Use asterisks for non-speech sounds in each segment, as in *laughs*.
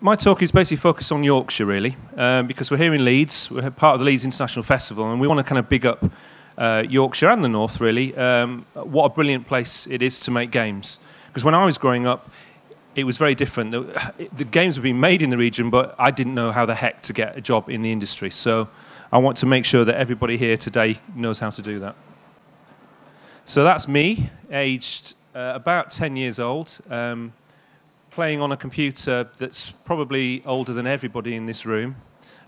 My talk is basically focused on Yorkshire, really, um, because we're here in Leeds. We're part of the Leeds International Festival, and we want to kind of big up uh, Yorkshire and the North, really. Um, what a brilliant place it is to make games. Because when I was growing up, it was very different. The, *sighs* the games were being made in the region, but I didn't know how the heck to get a job in the industry. So I want to make sure that everybody here today knows how to do that. So that's me, aged uh, about 10 years old. Um, playing on a computer that's probably older than everybody in this room,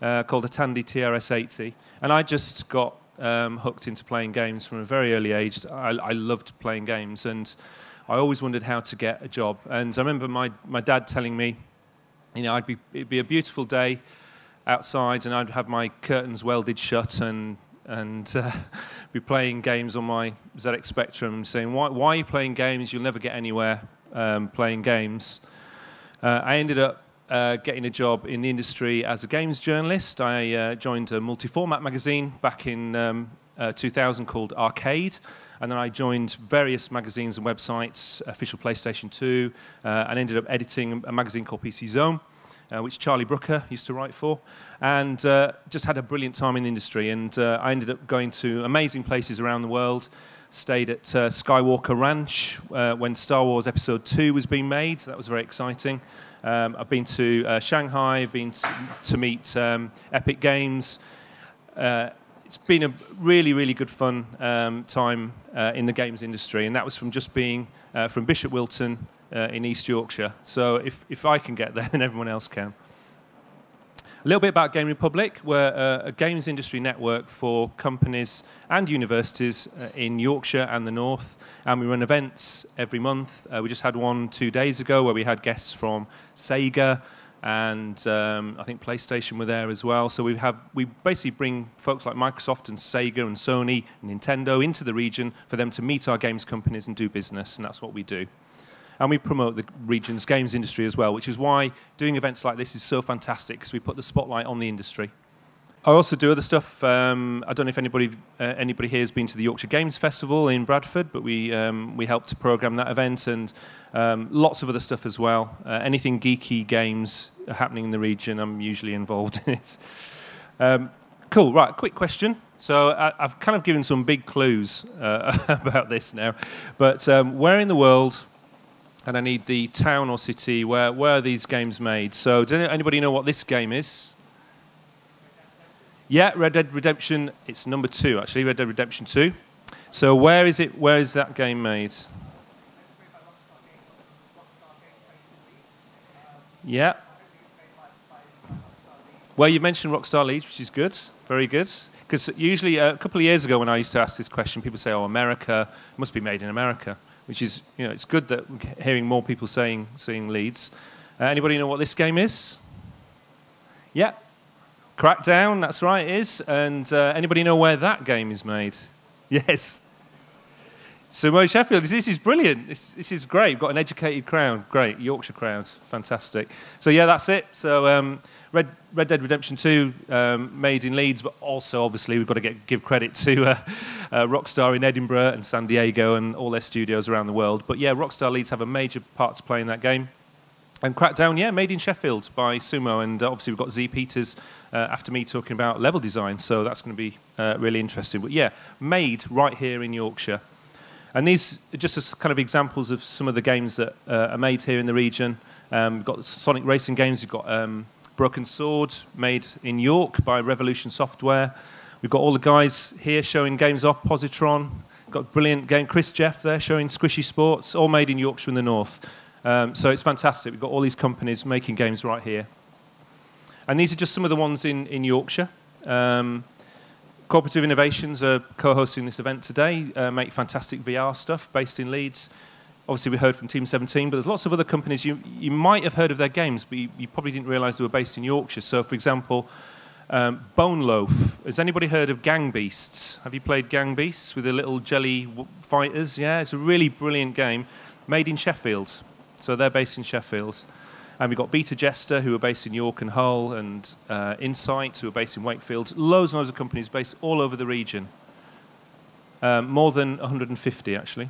uh, called a Tandy TRS-80. And I just got um, hooked into playing games from a very early age. I, I, loved playing games, and I always wondered how to get a job. And I remember my, my dad telling me, you know, I'd be, it'd be a beautiful day outside, and I'd have my curtains welded shut and and uh, *laughs* be playing games on my ZX Spectrum, saying, why, why are you playing games? You'll never get anywhere um, playing games. Uh, I ended up uh, getting a job in the industry as a games journalist. I uh, joined a multi-format magazine back in um, uh, 2000 called Arcade, and then I joined various magazines and websites, official PlayStation 2, uh, and ended up editing a magazine called PC Zone. Uh, which Charlie Brooker used to write for, and uh, just had a brilliant time in the industry. And uh, I ended up going to amazing places around the world, stayed at uh, Skywalker Ranch uh, when Star Wars Episode 2 was being made. That was very exciting. Um, I've been to uh, Shanghai, I've been to, to meet um, Epic Games. Uh, it's been a really, really good fun um, time uh, in the games industry, and that was from just being uh, from Bishop Wilton in East Yorkshire. So if, if I can get there, *laughs* then everyone else can. A little bit about Game Republic. We're a games industry network for companies and universities uh, in Yorkshire and the North. And we run events every month. Uh, we just had one two days ago where we had guests from Sega and um, I think PlayStation were there as well. So we have we basically bring folks like Microsoft and Sega and Sony and Nintendo into the region for them to meet our games companies and do business, and that's what we do and we promote the region's games industry as well, which is why doing events like this is so fantastic because we put the spotlight on the industry. I also do other stuff. Um, I don't know if anybody uh, anybody here has been to the Yorkshire Games Festival in Bradford, but we um, we helped to program that event and um, lots of other stuff as well. Uh, anything geeky games happening in the region, I'm usually involved in it. Um, cool. Right. Quick question. So I, have kind of given some big clues uh, *laughs* about this now, but um, where in the world and I need the town or city where, where are these games made. So, does anybody know what this game is? Yeah, Red Dead Redemption. It's number two, actually. Red Dead Redemption Two. So, where is it? Where is that game made? Yeah. Well, you mentioned Rockstar Leeds, which is good. Very good. Because usually, uh, a couple of years ago, when I used to ask this question, people say, "Oh, America it must be made in America." Which is, you know, it's good that we're hearing more people saying, saying Leeds. Uh, anybody know what this game is? Yeah. Crackdown, that's right, it is. And uh, anybody know where that game is made? *laughs* Yes. So, mo Sheffield, this is brilliant. This, this is great. We've got an educated crowd. Great. Yorkshire crowd. Fantastic. So, yeah, that's it. So, um, Red, Red Dead Redemption 2 um, made in Leeds, but also obviously we've got to get, give credit to uh, uh, Rockstar in Edinburgh and San Diego and all their studios around the world. But yeah, Rockstar Leeds have a major part to play in that game. And Crackdown, yeah, made in Sheffield by Sumo. And uh, obviously we've got Zi Peters uh, after me talking about level design, so that's going to be uh, really interesting. But yeah, made right here in Yorkshire. And these are just as kind of examples of some of the games that uh, are made here in the region. Um, we've got Sonic Racing games, we've got um, Broken Sword, made in York by Revolution Software. We've got all the guys here showing games off, Positron. Got brilliant game, Chris Jeff there showing Squishy Sports, all made in Yorkshire in the north. Um, so it's fantastic. We've got all these companies making games right here. And these are just some of the ones in, in Yorkshire. Um, Cooperative Innovations are co-hosting this event today, uh, make fantastic VR stuff based in Leeds. Obviously, we heard from Team 17, but there's lots of other companies. You, you might have heard of their games, but you, you probably didn't realize they were based in Yorkshire. So, for example, um, Boneloaf. Has anybody heard of Gang Beasts? Have you played Gang Beasts with the little jelly fighters? Yeah, it's a really brilliant game made in Sheffield. So they're based in Sheffield. And we've got Beta Jester, who are based in York and Hull, and uh, Innsight, who are based in Wakefield. Loads and loads of companies based all over the region. Um, more than 150, actually.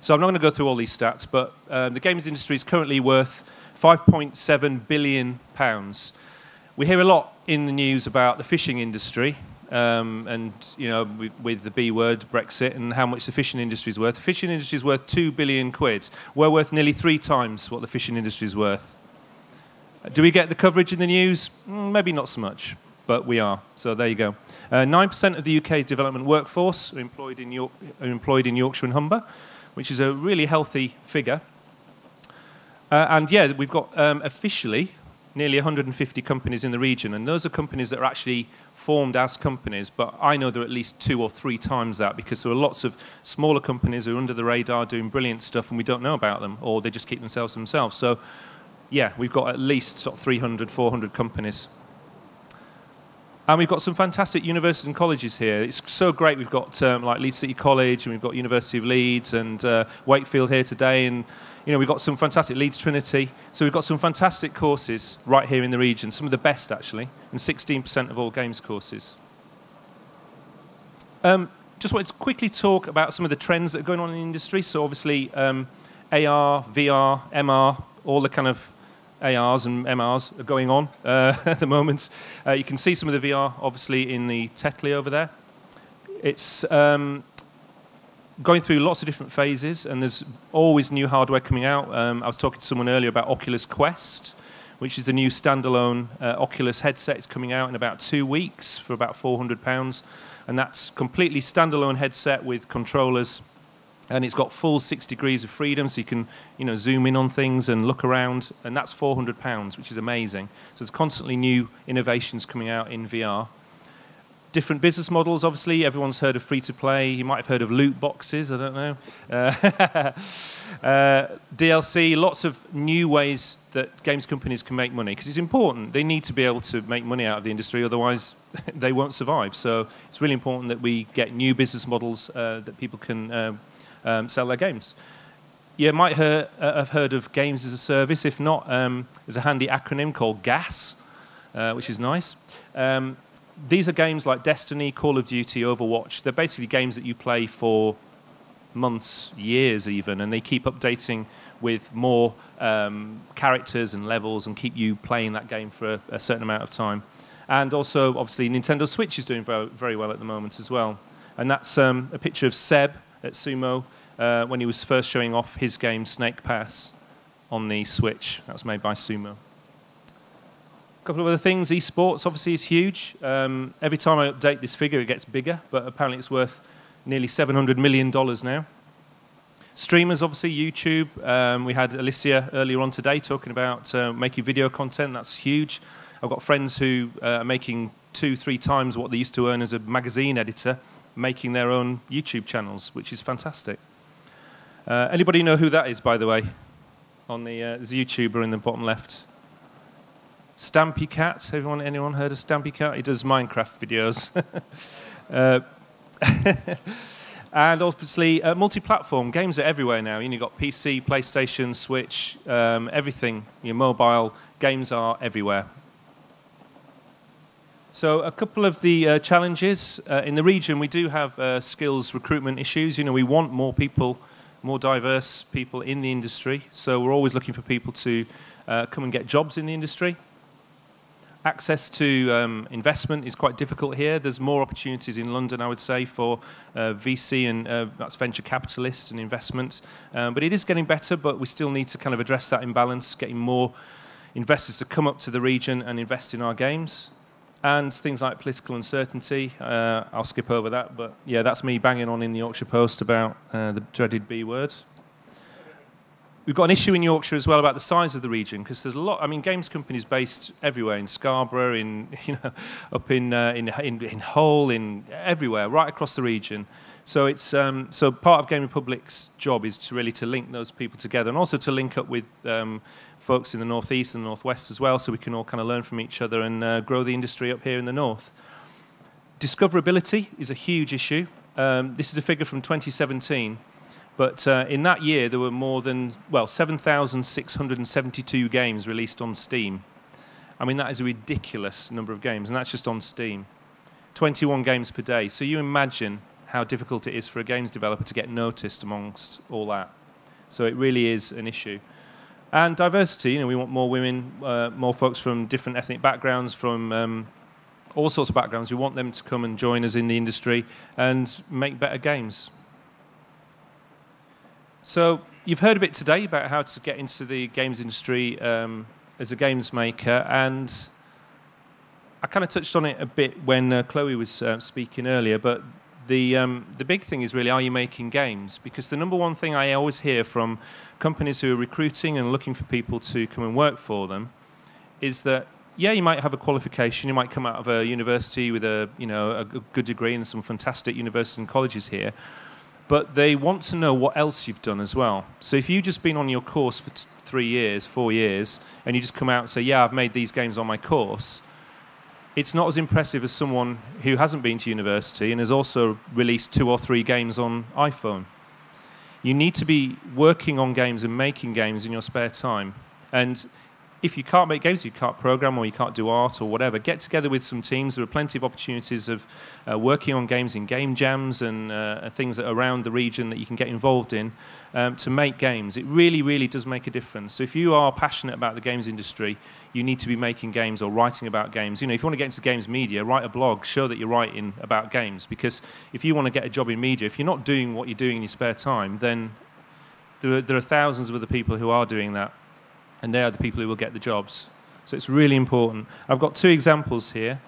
So I'm not going to go through all these stats, but uh, the games industry is currently worth 5.7 billion pounds. We hear a lot in the news about the fishing industry, um, and you know, with, with, the B word, Brexit, and how much the fishing industry is worth. The fishing industry is worth two billion quid. We're worth nearly three times what the fishing industry is worth. Do we get the coverage in the news? Mm, maybe not so much, but we are. So there you go. Uh, nine percent of the UK's development workforce are employed in, York, are employed in Yorkshire and Humber, which is a really healthy figure. Uh, and yeah, we've got um, officially nearly 150 companies in the region, and those are companies that are actually formed as companies, but I know there are at least two or three times that because there are lots of smaller companies who are under the radar doing brilliant stuff and we don't know about them, or they just keep themselves themselves. So, yeah, we've got at least sort of 300, 400 companies. And we've got some fantastic universities and colleges here. It's so great. We've got um, like Leeds City College, and we've got University of Leeds and uh, Wakefield here today, and you know, we've got some fantastic Leeds Trinity. So we've got some fantastic courses right here in the region, some of the best actually, and 16% of all games courses. Um, just wanted to quickly talk about some of the trends that are going on in the industry. So obviously, um, AR, VR, MR, all the kind of ARs and MRs are going on uh, *laughs* at the moment. Uh, you can see some of the VR, obviously, in the Tetley over there. It's um, going through lots of different phases, and there's always new hardware coming out. Um, I was talking to someone earlier about Oculus Quest, which is the new standalone uh, Oculus headset. It's coming out in about two weeks for about £400, and that's completely standalone headset with controllers, and it's got full six degrees of freedom, so you can you know zoom in on things and look around, and that's £400, which is amazing. So there's constantly new innovations coming out in VR different business models, obviously. Everyone's heard of free to play. You might have heard of loot boxes, I don't know. Uh, *laughs* uh, DLC, lots of new ways that games companies can make money because it's important. They need to be able to make money out of the industry, otherwise, *laughs* they won't survive. So it's really important that we get new business models uh, that people can uh, um, sell their games. You might uh, have heard of games as a service. If not, um, there's a handy acronym called GAS, uh, which is nice. Um, these are games like Destiny, Call of Duty, Overwatch. They're basically games that you play for months, years even, and they keep updating with more um, characters and levels and keep you playing that game for a, a, certain amount of time. And also, obviously, Nintendo Switch is doing very, very well at the moment as well. And that's um, a picture of Seb at Sumo uh, when he was first showing off his game Snake Pass on the Switch. That was made by Sumo. A couple of other things. Esports obviously is huge. Um, every time I update this figure, it gets bigger, but apparently it's worth nearly $700 million now. Streamers, obviously, YouTube. Um, we had Alicia earlier on today talking about uh, making video content. That's huge. I've got friends who uh, are making two, three times what they used to earn as a magazine editor, making their own YouTube channels, which is fantastic. Uh, anybody know who that is, by the way? On the, uh, there's a YouTuber in the bottom left. Stampy Cat. Everyone, anyone heard of Stampy Cat? He does Minecraft videos. *laughs* uh, *laughs* and obviously, uh, multi-platform games are everywhere now. You've got PC, PlayStation, Switch, um, everything. Your mobile games are everywhere. So a couple of the uh, challenges uh, in the region, we do have uh, skills recruitment issues. You know, we want more people, more diverse people in the industry. So we're always looking for people to uh, come and get jobs in the industry. Access to um, investment is quite difficult here. There's more opportunities in London, I would say, for uh, VC and uh, that's venture capitalists and investments. Um, but it is getting better, but we still need to kind of address that imbalance, getting more investors to come up to the region and invest in our games. And things like political uncertainty. Uh, I'll skip over that, but yeah, that's me banging on in the Yorkshire Post about uh, the dreaded B word. We've got an issue in Yorkshire as well about the size of the region because there's a lot. I mean, games companies based everywhere in Scarborough, in *laughs* you know, up in uh, in, in, in Hull, in everywhere, right across the region. So it's um, so part of Game Republic's job is to really to link those people together and also to link up with um, folks in the northeast and the northwest as well, so we can all kind of learn from each other and uh, grow the industry up here in the north. Discoverability is a huge issue. Um, this is a figure from 2017. But uh, in that year, there were more than, well, 7,672 games released on Steam. I mean, that is a ridiculous number of games, and that's just on Steam. 21 games per day. So you imagine how difficult it is for a games developer to get noticed amongst all that. So it really is an issue. And diversity, you know, we want more women, uh, more folks from different ethnic backgrounds, from um, all sorts of backgrounds. We want them to come and join us in the industry and make better games. So you've heard a bit today about how to get into the games industry um, as a games maker, and I kind of touched on it a bit when uh, Chloe was uh, speaking earlier, but the, um, the big thing is really, are you making games? Because the number one thing I always hear from companies who are recruiting and looking for people to come and work for them is that, yeah, you might have a qualification, you might come out of a university with a, you know, a good degree in some fantastic universities and colleges here, but they want to know what else you've done as well. So if you've just been on your course for three years, four years, and you just come out and say, yeah, I've made these games on my course, it's not as impressive as someone who hasn't been to university and has also released two or three games on iPhone. You need to be working on games and making games in your spare time. And if you can't make games, you can't program or you can't do art or whatever, get together with some teams. There are plenty of opportunities of uh, working on games in game jams and uh, things around the region that you can get involved in um, to make games. It really, really does make a difference. So if you are passionate about the games industry, you need to be making games or writing about games. You know, if you want to get into games media, write a blog, show that you're writing about games. Because if you want to get a job in media, if you're not doing what you're doing in your spare time, then there are, there are thousands of other people who are doing that and they are the people who will get the jobs. So it's really important. I've got two examples here.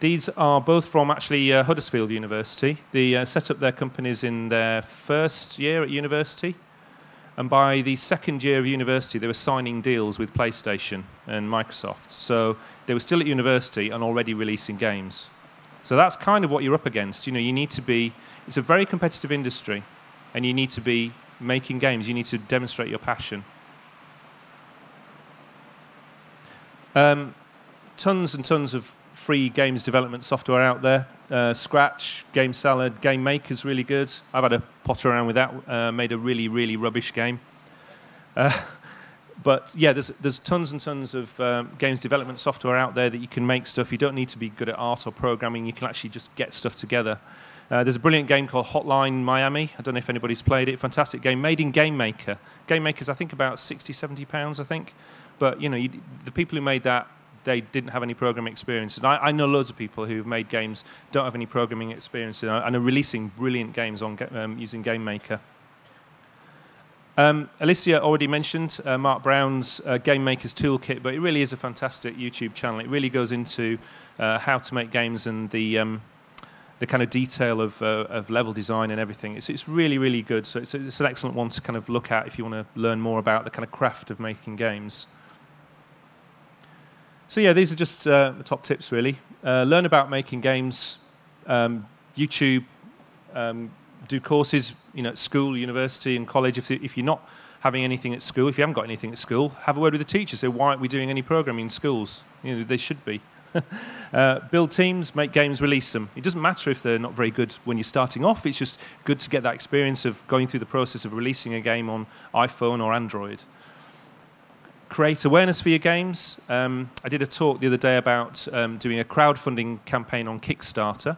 These are both from actually uh, Huddersfield University. They uh, set up their companies in their first year at university, and by the second year of university, they were signing deals with PlayStation and Microsoft. So they were still at university and already releasing games. So that's kind of what you're up against. You know, you need to be. It's a very competitive industry, and you need to be making games. You need to demonstrate your passion. Um, tons and tons of free games development software out there. Uh, Scratch, Game Salad, Game Maker's really good. I've had a potter around with that. Uh, made a really, really rubbish game. Uh, *laughs* but yeah, there's, there's tons and tons of um, games development software out there that you can make stuff. You don't need to be good at art or programming. You can actually just get stuff together. Uh, there's a brilliant game called Hotline Miami. I don't know if anybody's played it. Fantastic game, made in Game Maker. Game Maker's, I think, about 60, 70 pounds, I think. But you know, you, the people who made that, they didn't have any programming experience. And I, I, know loads of people who've made games, don't have any programming experience, and are, releasing brilliant games on um, using Game Maker. Um, Alicia already mentioned uh, Mark Brown's uh, Game Maker's Toolkit, but it really is a fantastic YouTube channel. It really goes into uh, how to make games and the um, the kind of detail of, uh, of level design and everything. It's, it's really, really good. So it's, it's an excellent one to kind of look at if you want to learn more about the kind of craft of making games. So yeah, these are just uh, the top tips really. Uh, learn about making games, um, YouTube, um, do courses, you know, at school, university, and college. If, if you're not having anything at school, if you haven't got anything at school, have a word with the teacher. Say, why aren't we doing any programming in schools? You know, they should be. *laughs* uh, build teams, make games, release them. It doesn't matter if they're not very good when you're starting off. It's just good to get that experience of going through the process of releasing a game on iPhone or Android create awareness for your games. Um, I did a talk the other day about um, doing a crowdfunding campaign on Kickstarter.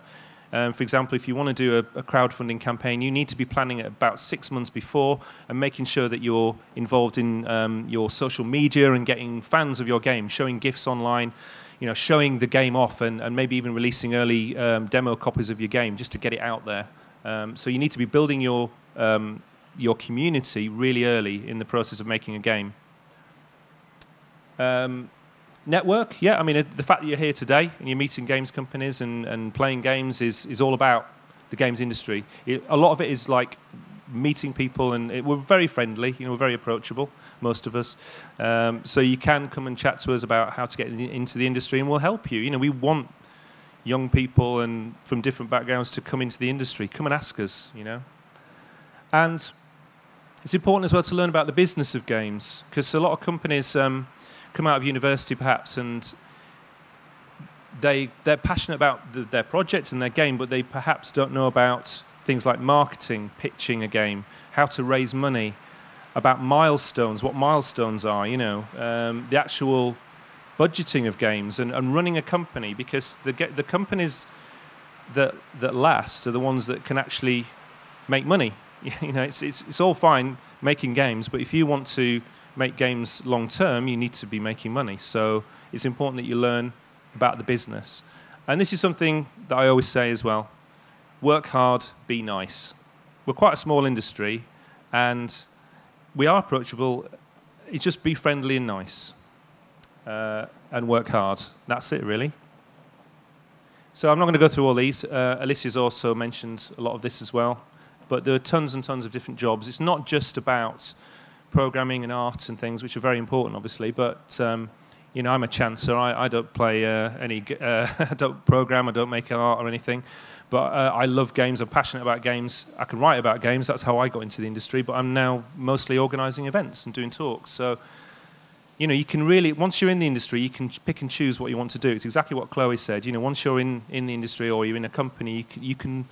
Um, for example, if you want to do a, a, crowdfunding campaign, you need to be planning it about six months before and making sure that you're involved in um, your social media and getting fans of your game, showing gifts online, you know, showing the game off, and, and maybe even releasing early um, demo copies of your game just to get it out there. Um, so you need to be building your your community really early in the process of making a game. Um, network, yeah. I mean, the fact that you're here today and you're meeting games companies and, and playing games is, is all about the games industry. It, a lot of it is like meeting people, and it, we're very friendly. You know, we're very approachable, most of us. Um, so you can come and chat to us about how to get in, into the industry, and we'll help you. You know, we want young people and from different backgrounds to come into the industry. Come and ask us. You know, and it's important as well to learn about the business of games because a lot of companies. Um, come out of university perhaps and they, they're passionate about the, their projects and their game, but they perhaps don't know about things like marketing, pitching a game, how to raise money, about milestones, what milestones are, you know, um, the actual budgeting of games and, and running a company because the, the companies that, that last are the ones that can actually make money. *laughs* You know, it's, it's, it's all fine making games, but if you want to make games long term, you need to be making money. So it's important that you learn about the business. And this is something that I always say as well work hard, be nice. We're quite a small industry, and we are approachable. It's just be friendly and nice uh, and work hard. That's it, really. So I'm not going to go through all these. Uh, Alicia's also mentioned a lot of this as well. But there are tons and tons of different jobs. It's not just about programming and art and things, which are very important, obviously. But um, you know, I'm a chancer. I, I don't play uh, any. Uh, *laughs* I don't program. I don't make art or anything. But uh, I love games. I'm passionate about games. I can write about games. That's how I got into the industry. But I'm now mostly organising events and doing talks. So you know, you can really, once you're in the industry, you can pick and choose what you want to do. It's exactly what Chloe said. You know, once you're in, in the industry or you're in a company, you can, you can,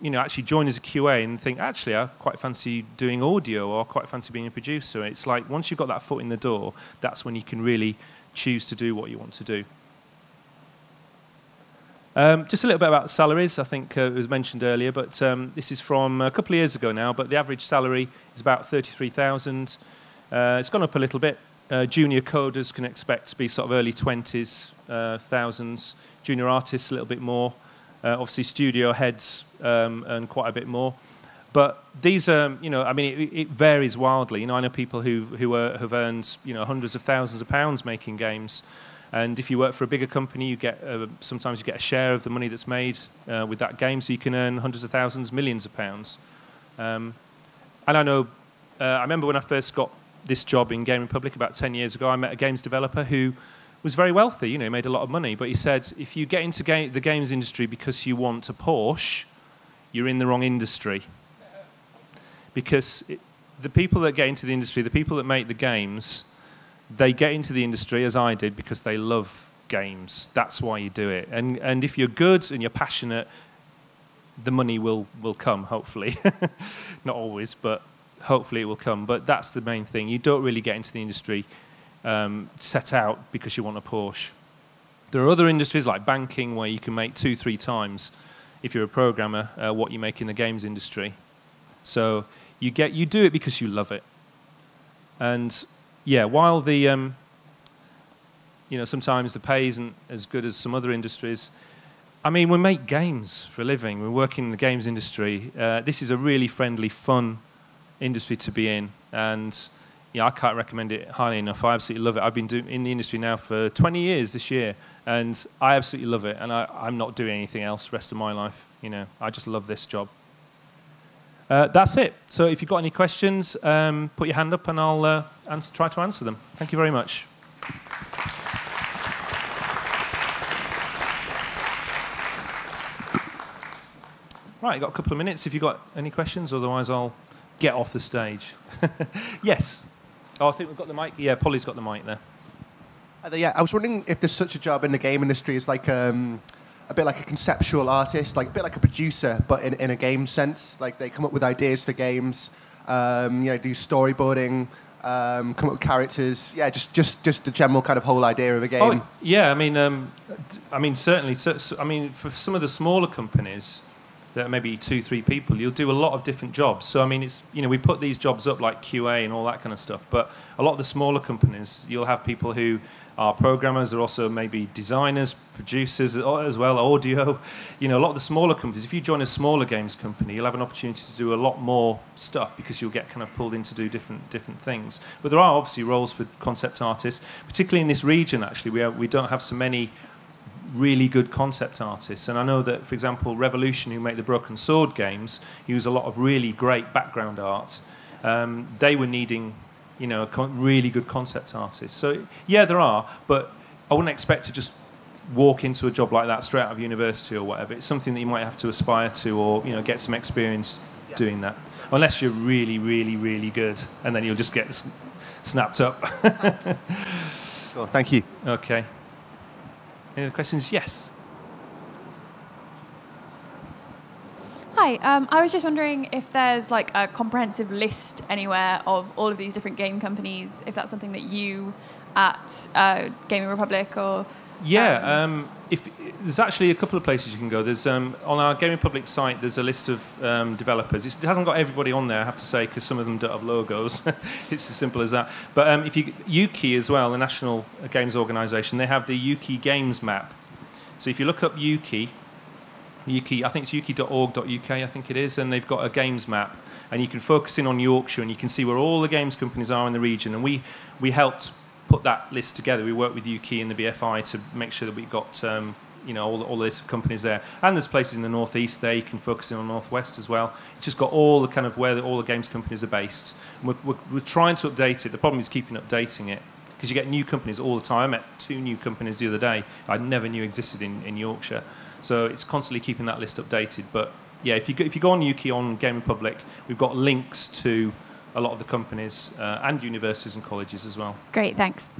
you know, actually join as a QA and think, actually, I quite fancy doing audio or I quite fancy being a producer. It's like once you've got that foot in the door, that's when you can really choose to do what you want to do. Um, just a little bit about salaries. I think uh, it was mentioned earlier, but um, this is from a couple of years ago now. But the average salary is about thirty-three thousand. Uh, it's gone up a little bit uh, junior coders can expect to be sort of early 20s, uh, thousands. Junior artists a little bit more. Uh, obviously, studio heads um, earn quite a bit more. But these are, you know, I mean, it, it varies wildly. You know, I know people who who are, have earned, you know, hundreds of thousands of pounds making games. And if you work for a bigger company, you get uh, sometimes you get a share of the money that's made uh, with that game, so you can earn hundreds of thousands, millions of pounds. Um, and I know, uh, I remember when I first got this job in Game Republic about 10 years ago, I met a games developer who was very wealthy, you know, he made a lot of money. But he said, if you get into ga- the games industry because you want a Porsche, you're in the wrong industry. Because it, the people that get into the industry, the people that make the games, they get into the industry, as I did, because they love games. That's why you do it. And, and if you're good and you're passionate, the money will, will come, hopefully. *laughs* Not always, but hopefully it will come. But that's the main thing. You don't really get into the industry um, set out because you want a Porsche. There are other industries like banking where you can make two, three times if you're a programmer uh, what you make in the games industry. So you get you do it because you love it. And yeah, while the um, you know sometimes the pay isn't as good as some other industries. I mean, we make games for a living. We're working in the games industry. Uh, this is a really friendly, fun industry to be in. And yeah, I can't recommend it highly enough. I absolutely love it. I've been in the industry now for 20 years this year, and I absolutely love it. And I, am not doing anything else the rest of my life. You know, I just love this job. Uh, that's it. So if you've got any questions, um, put your hand up, and I'll uh, try to answer them. Thank you very much. Right, got a couple of minutes if you've got any questions, otherwise I'll get off the stage. *laughs* yes. Oh, I think we've got the mic. Yeah, Polly's got the mic there. Uh, yeah, I was wondering if there's such a job in the game industry as like um, a bit like a conceptual artist, like a bit like a producer, but in, in a game sense. Like they come up with ideas for games, um, you know, do storyboarding, um, come up with characters. Yeah, just just just the general kind of whole idea of a game. Oh, yeah, I mean, um, I mean, certainly. So, so, I mean, for some of the smaller companies, that maybe two, three people, you'll do a lot of different jobs. So I mean, it's you know we put these jobs up like QA and all that kind of stuff. But a lot of the smaller companies, you'll have people who are programmers, are also maybe designers, producers uh, as well, audio. *laughs* You know, a lot of the smaller companies. If you join a smaller games company, you'll have an opportunity to do a lot more stuff because you'll get kind of pulled in to do different different things. But there are obviously roles for concept artists, particularly in this region. Actually, we we don't have so many really good concept artists. And I know that, for example, Revolution, who make the Broken Sword games, use a lot of really great background art. Um, they were needing, you know, a really good concept artists. So yeah, there are, but I wouldn't expect to just walk into a job like that straight out of university or whatever. It's something that you might have to aspire to, or you know, get some experience yeah. doing that. Unless you're really, really, really good, and then you'll just get snapped up. *laughs* Well, Thank you. Okay. Any other questions? Yes. Hi, um, I was just wondering if there's like a comprehensive list anywhere of all of these different game companies, if that's something that you at uh, Gaming Republic or Yeah, um, if there's actually a couple of places you can go. There's um, on our Game Republic site. There's a list of um, developers. It's, it hasn't got everybody on there, I have to say, because some of them don't have logos. *laughs* it's as simple as that. But um, if you Ukie as well, the National Games Organisation, they have the Ukie Games Map. So if you look up Ukie, Ukie, I think it's ukie.org.uk, I think it is, and they've got a games map, and you can focus in on Yorkshire, and you can see where all the games companies are in the region. And we we helped put that list together. We worked with Ukie and the BFI to make sure that we've got um, you know all, all the list of companies there. And there's places in the northeast there you can focus in on northwest as well. It's just got all the kind of where the, all the games companies are based. We're, we're, we're, trying to update it. The problem is keeping updating it because you get new companies all the time. I met two new companies the other day I never knew existed in, in Yorkshire. So it's constantly keeping that list updated. But yeah, if you go, if you go on Ukie on Game Republic, we've got links to a lot of the companies uh, and universities and colleges as well. Great, thanks.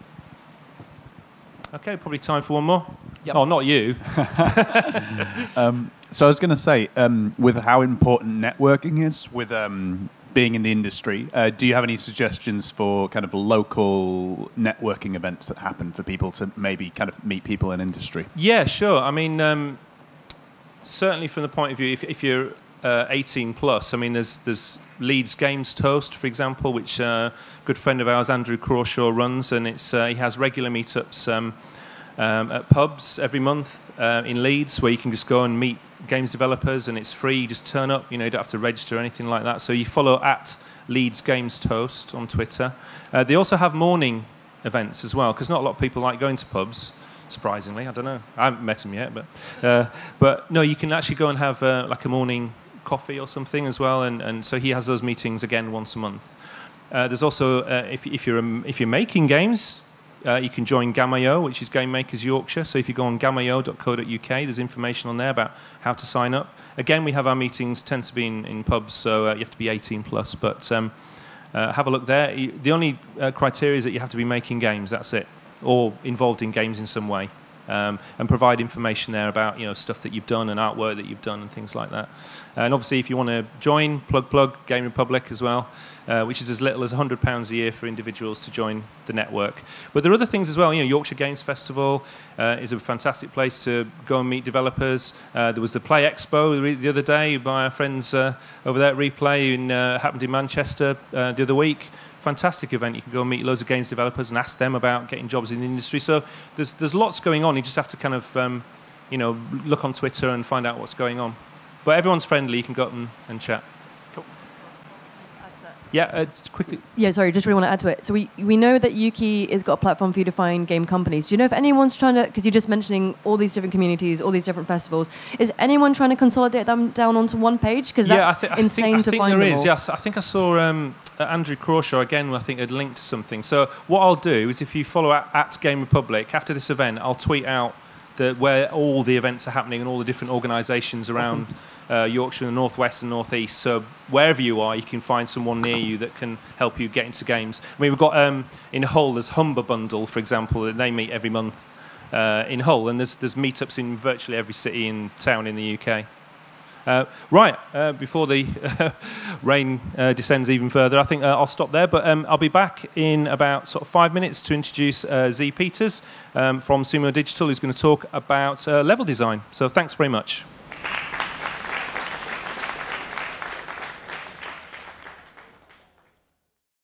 Okay, probably time for one more. Yep. Oh, not you. *laughs* um, so I was going to say, um, with how important networking is with um, being in the industry, uh, do you have any suggestions for kind of local networking events that happen for people to maybe kind of meet people in industry? Yeah, sure. I mean, um, certainly from the point of view, if, if you're uh, 18 plus, I mean, there's there's Leeds Games Toast, for example, which a good friend of ours, Andrew Crawshaw, runs, and it's uh, he has regular meetups um, um, at pubs every month uh, in Leeds, where you can just go and meet games developers, and it's free. You just turn up, you know, you don't have to register or anything like that. So you follow at Leeds Games Toast on Twitter. Uh, they also have morning events as well, because not a lot of people like going to pubs surprisingly. I don't know. I haven't met him yet, but uh, but no, you can actually go and have uh, like a morning coffee or something as well, and, and so he has those meetings again once a month. Uh, there's also uh, if, if you're um, if you're making games, uh, you can join Gamayo, which is Game Makers Yorkshire. So if you go on gamayo.co.uk, there's information on there about how to sign up. Again, we have our meetings tend to be in, in pubs, so uh, you have to be 18 plus, but. Um, have a look there. The only criteria is that you have to be making games. That's it or involved in games in some way. Um, and provide information there about you know stuff that you've done and artwork that you've done and things like that. And obviously, if you want to join Plug Plug Game Republic as well, uh, which is as little as £100 a year for individuals to join the network. But there are other things as well. You know, Yorkshire Games Festival uh, is a fantastic place to go and meet developers. Uh, there was the Play Expo the other day by our friends uh, over there at Replay, in, uh, happened in Manchester uh, the other week fantastic event. You can go and meet loads of games developers and ask them about getting jobs in the industry. So there's there's lots going on. You just have to kind of um, you know look on Twitter and find out what's going on. But everyone's friendly. You can go up and, and chat. Yeah, uh, quickly. Yeah, sorry, just really want to add to it. So we, we know that Ukie has got a platform for you to find game companies. Do you know if anyone's trying to, because you're just mentioning all these different communities, all these different festivals, is anyone trying to consolidate them down onto one page? Because that's yeah, I th- insane I think, to I think there is, yes. I think I saw um, Andrew Crawshaw again, I think had linked to something. So what I'll do is if you follow at, at Game Republic, after this event, I'll tweet out the, where all the events are happening and all the different organisations around. Awesome uh, Yorkshire, the northwest and northeast. So wherever you are, you can find someone near you that can help you get into games. I mean, we've got um, in Hull, there's Humber Bundle, for example, that they meet every month uh, in Hull, and there's there's meetups in virtually every city and town in the UK. Uh, right, uh, before the *laughs* rain uh, descends even further, I think uh, I'll stop there. But um, I'll be back in about sort of five minutes to introduce uh, Zi Peters um, from Sumo Digital, who's going to talk about level design. So thanks very much.